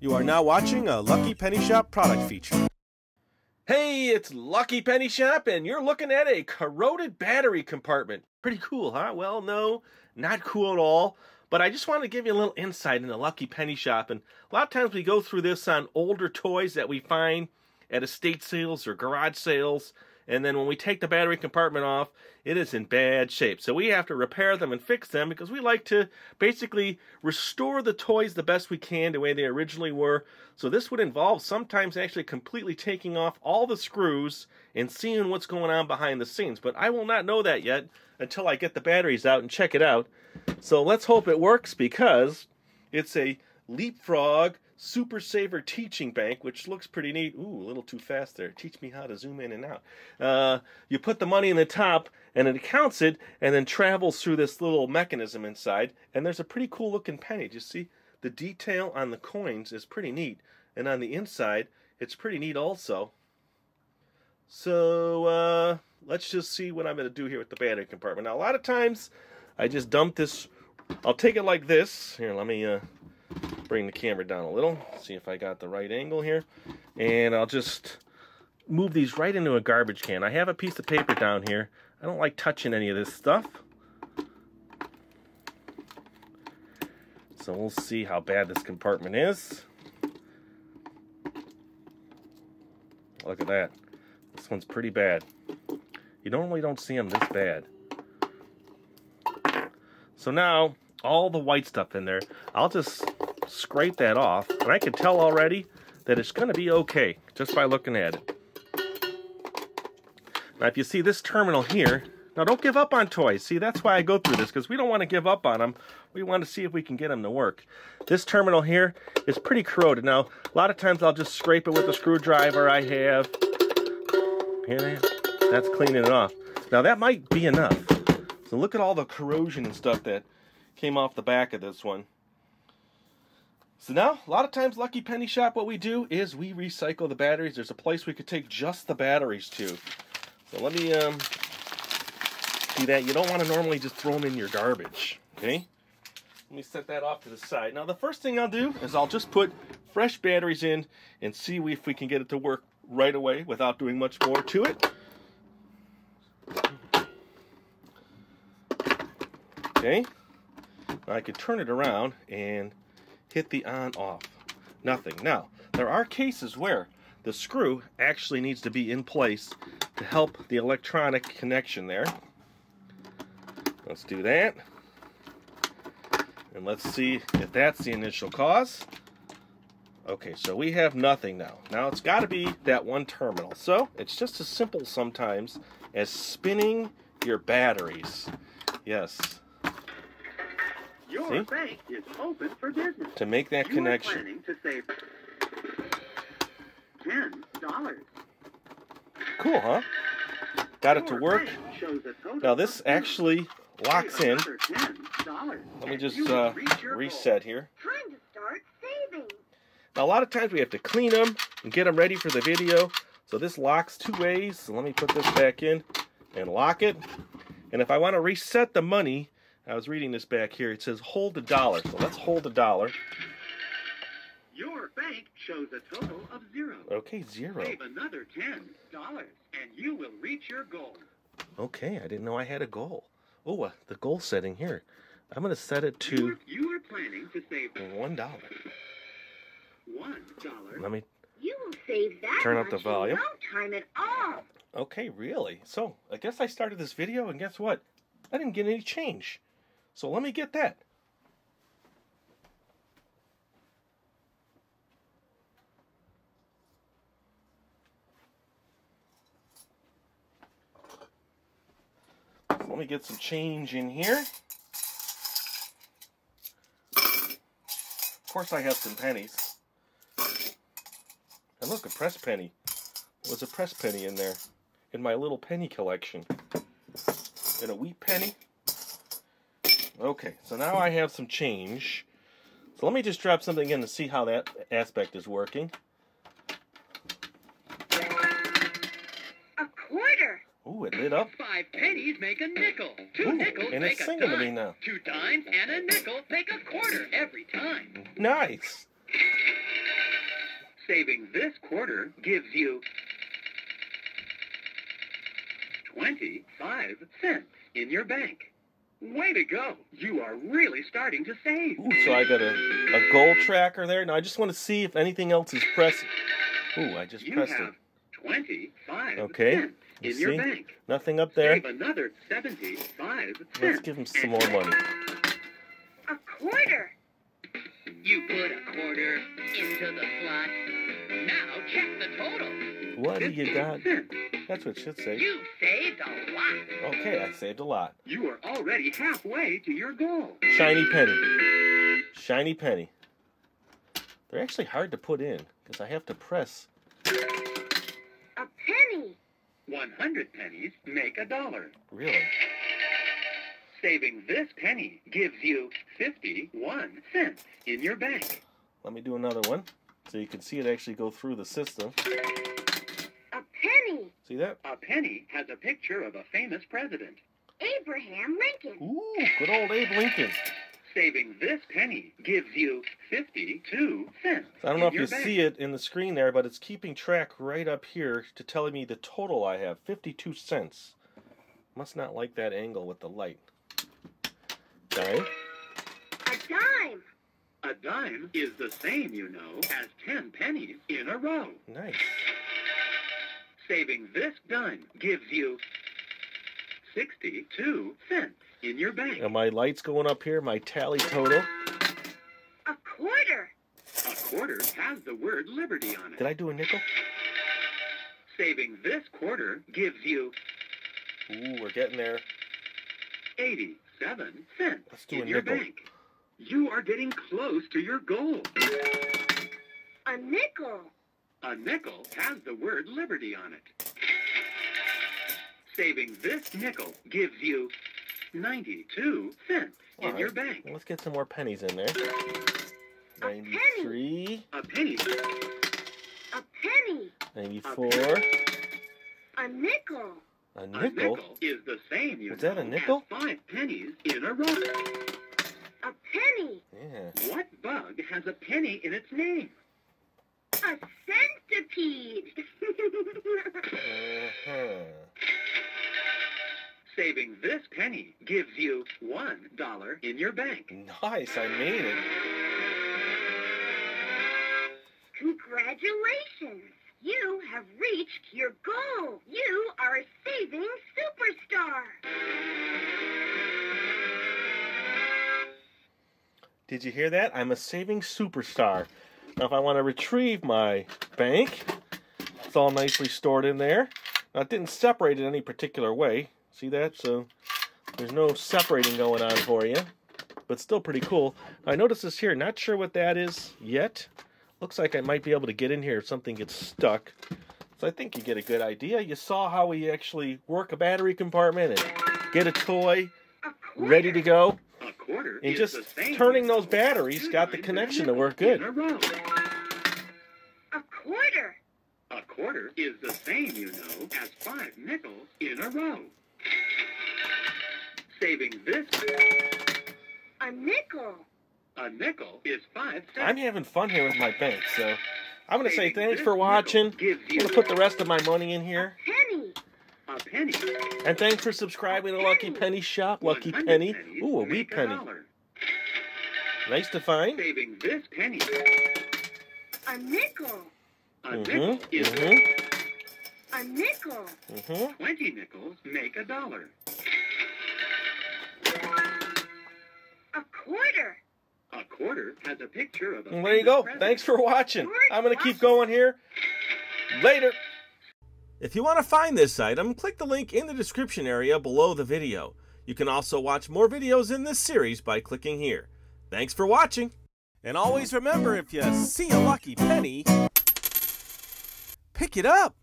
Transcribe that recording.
You are now watching a Lucky Penny Shop product feature. Hey, it's Lucky Penny Shop, and you're looking at a corroded battery compartment. Pretty cool, huh? Well, no, not cool at all. But I just want to give you a little insight into Lucky Penny Shop. And a lot of times we go through this on older toys that we find at estate sales or garage sales. And then when we take the battery compartment off, it is in bad shape. So we have to repair them and fix them because we like to basically restore the toys the best we can the way they originally were. So this would involve sometimes actually completely taking off all the screws and seeing what's going on behind the scenes. But I will not know that yet until I get the batteries out and check it out. So let's hope it works because it's a Leapfrog Super Saver Teaching Bank, which looks pretty neat. Ooh, a little too fast there. Teach me how to zoom in and out. Uh, you put the money in the top, and it counts it, and then travels through this little mechanism inside. And there's a pretty cool looking penny. Do you see? The detail on the coins is pretty neat, and on the inside, it's pretty neat also. So uh, let's just see what I'm going to do here with the battery compartment. Now, a lot of times, I just dump this. I'll take it like this. Here, let me. Uh, bring the camera down a little, see if I got the right angle here. And I'll just move these right into a garbage can. I have a piece of paper down here. I don't like touching any of this stuff. So we'll see how bad this compartment is. Look at that. This one's pretty bad. You normally don't see them this bad. So now, all the white stuff in there, I'll just scrape that off, and I can tell already that it's going to be okay just by looking at it. Now, if you see this terminal here, now don't give up on toys. See, that's why I go through this, because we don't want to give up on them. We want to see if we can get them to work. This terminal here is pretty corroded. Now, a lot of times I'll just scrape it with a screwdriver I have. Here, that's cleaning it off. Now, that might be enough. So look at all the corrosion and stuff that came off the back of this one. So now, a lot of times, Lucky Penny Shop, what we do is we recycle the batteries. There's a place we could take just the batteries to. So let me um, do that. You don't want to normally just throw them in your garbage, okay? Let me set that off to the side. Now, the first thing I'll do is I'll just put fresh batteries in and see if we can get it to work right away without doing much more to it. Okay. I could turn it around and hit the on off. Nothing. Now, there are cases where the screw actually needs to be in place to help the electronic connection there. Let's do that. And let's see if that's the initial cause. Okay, so we have nothing now. Now it's got to be that one terminal. So it's just as simple sometimes as spinning your batteries. Yes, your See? bank is open for business. to make that you connection. are planning to save ten dollars. Cool, huh? Got it to work. Now this actually locks in. Let me just uh, reset here. Time to start saving. Now a lot of times we have to clean them and get them ready for the video. So this locks two ways. So let me put this back in and lock it. And if I want to reset the money, I was reading this back here. It says hold a dollar. So let's hold a dollar. Your bank shows a total of zero. Okay, zero. Save another ten dollars, and you will reach your goal. Okay, I didn't know I had a goal. Oh, uh, the goal setting here. I'm going to set it You to are, you are planning to save one dollar. one dollar. Let me You will save that Turn up the volume. no time at all. Okay, really? So, I guess I started this video, and guess what? I didn't get any change. So let me get that. Let me get some change in here. Of course, I have some pennies. And look, a press penny. There was a press penny in there in my little penny collection. And a wheat penny. Okay, so now I have some change. So let me just drop something in to see how that aspect is working. A quarter. Ooh, it lit up. Five pennies make a nickel. Two Ooh, nickels and make it's a singing to dime. me now. Two dimes and a nickel make a quarter every time. Nice. Saving this quarter gives you 25 cents in your bank. Way to go. You are really starting to save. Ooh, so I got a, a goal tracker there. Now I just want to see if anything else is pressing. Ooh, I just You pressed have it. 25 Okay, cents you in your bank. Nothing up there. Save another 75 cents. Let's give him some more money. A quarter. You put a quarter into the slot. Now check the total. What do you got? cents. That's what it should say. You saved a lot. Okay, I saved a lot. You are already halfway to your goal. Shiny penny. Shiny penny. They're actually hard to put in because I have to press. A penny. 100 pennies make a dollar. Really? Saving this penny gives you 51 cents in your bank. Let me do another one so you can see it actually go through the system. A penny. See that? A penny has a picture of a famous president. Abraham Lincoln. Ooh, good old Abe Lincoln. Saving this penny gives you 52 cents. I don't know if you bank. see it in the screen there, but it's keeping track right up here to telling me the total I have 52 cents. Must not like that angle with the light. Dime. A dime. A dime is the same, you know, as 10 pennies in a row. Nice. Saving this dime gives you 62 cents in your bank. And my light's going up here, my tally total. A quarter. A quarter has the word liberty on it. Did I do a nickel? Saving this quarter gives you Ooh, we're getting there. 87 cents Let's do in a your nickel. bank. You are getting close to your goal. A nickel. A nickel has the word liberty on it. Saving this nickel gives you 92 cents in All right. your bank. Let's get some more pennies in there. A penny. 93, A penny, A penny. 94, A nickel. a a nickel. nickel is the same, you Was that a nickel? five pennies in a row. A penny. Yeah. What bug has a penny in its name? A centipede. Uh-huh. Saving this penny gives you one dollar in your bank. Nice, I made it. Congratulations. You have reached your goal. You are a saving superstar. Did you hear that? I'm a saving superstar. Now, if I want to retrieve my bank, it's all nicely stored in there. Now, it didn't separate in any particular way. See that? So there's no separating going on for you, but still pretty cool. I noticed this here. Not sure what that is yet. Looks like I might be able to get in here if something gets stuck. So I think you get a good idea. You saw how we actually work a battery compartment and get a toy ready to go. A quarter And just turning those batteries got the connection to work good. A. A quarter. A quarter is the same, you know, as five nickels in a row. Saving this, A nickel. a nickel is five cents. I'm having fun here with my bank, so I'm gonna say thanks for watching. I'm gonna put the rest of my money in here. Penny. a penny. And thanks for subscribing to Lucky Penny Shop. Lucky Penny. Ooh, a wheat penny. dollar. Nice to find. Saving this penny, A nickel. a Mhm, nickel is mhm, A nickel. mhm. twenty nickels make a dollar. A quarter. A quarter has a picture of a. And there you go. president. Thanks for watching. I'm gonna keep going here. Later. If you want to find this item, click the link in the description area below the video. You can also watch more videos in this series by clicking here. Thanks for watching. And always remember if you see a lucky penny, pick it up.